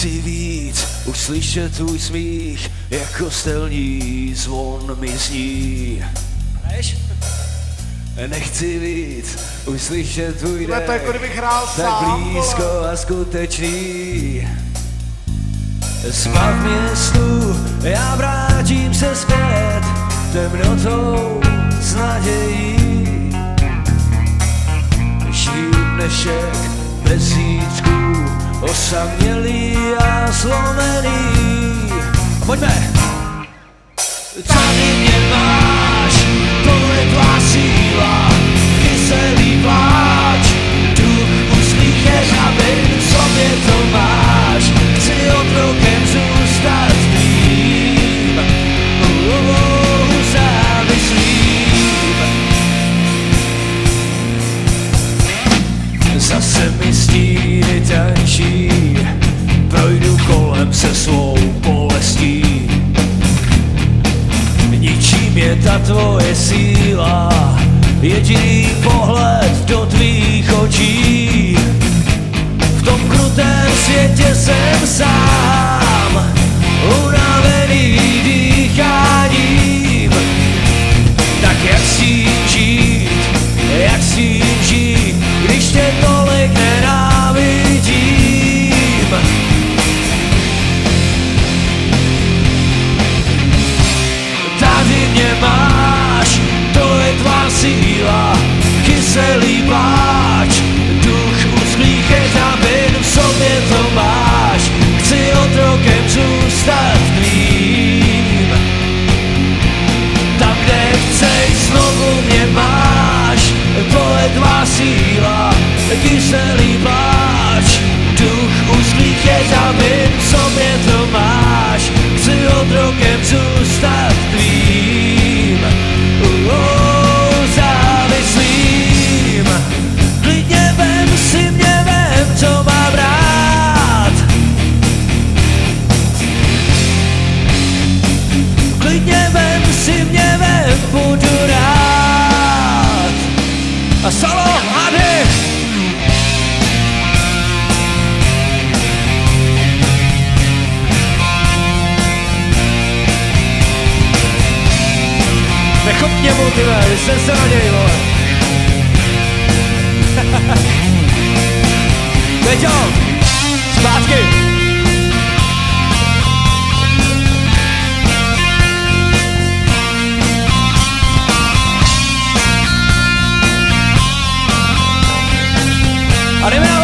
Chci víc, už slyšet tvůj smích, jak kostelní zvon mi zní. Nechci víc, už slyšet tvůj to je jako dech, kdybych hrál tak sám, blízko a skutečný. Spát v městu, já vrátím se zpět temnotou s nadějí. Žiju dnešek bez zítřků, osamělý a zlomený. Pojďme! Tady mě máš, to je tvá síla, kyselý pláč, duch uslícheš a vím, v sobě to máš, chci otrokem zůstat tvým, uh, uh, závislým. Zase mi tančí, projdu kolem se svou bolestí. Ničí mě ta tvoje síla, jediný pohled do tvých očí. V tom krutém světě jsem sám, kyselý pláč, duch uslíchet a vin v sobě to máš, chci otrokem zůstat tvým. Tam, kde chceš, znovu mě máš, to je tvá síla, kyselý pláč, duch uslíchet a ty vole, vy jste se na něj, vole. Teď jo, zpátky. A jdeme na